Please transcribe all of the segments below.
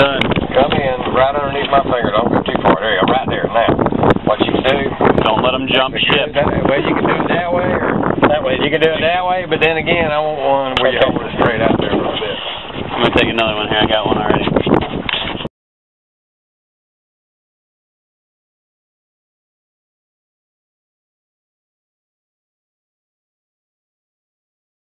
done. Come in right underneath my finger. Don't go too far. There you go. Right there. Now, what you do? Don't let them jump ship. That, well, you can do it that way or that way. You can do it that way, but then again, I want one where you hold it straight out there a little bit. I'm gonna take another one here. I got one already.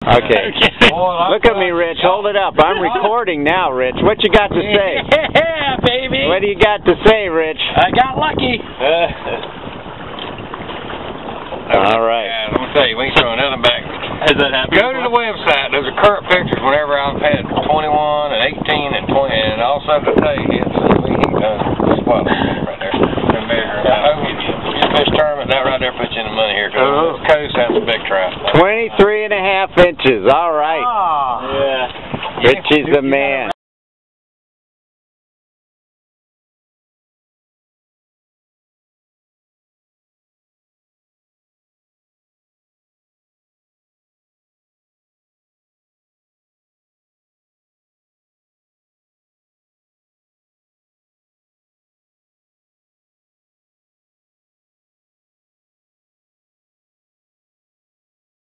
Okay. Boy, Look at me, Rich. Hold it up. I'm recording now, Rich. What you got to say? Yeah, baby. What do you got to say, Rich? I got lucky. All right. Yeah, let me tell you, we can throw another back. Has that happened? Go to the website. Those are current pictures. Whenever I've had 21 and 18 and 20, and also today it's we done spot right there. Been measuring. I hope you you fish tournament. That right there puts you in the money here because Uh-huh. This coast a big trout. 23 and a half inches. All right. Yeah. Rich is the man.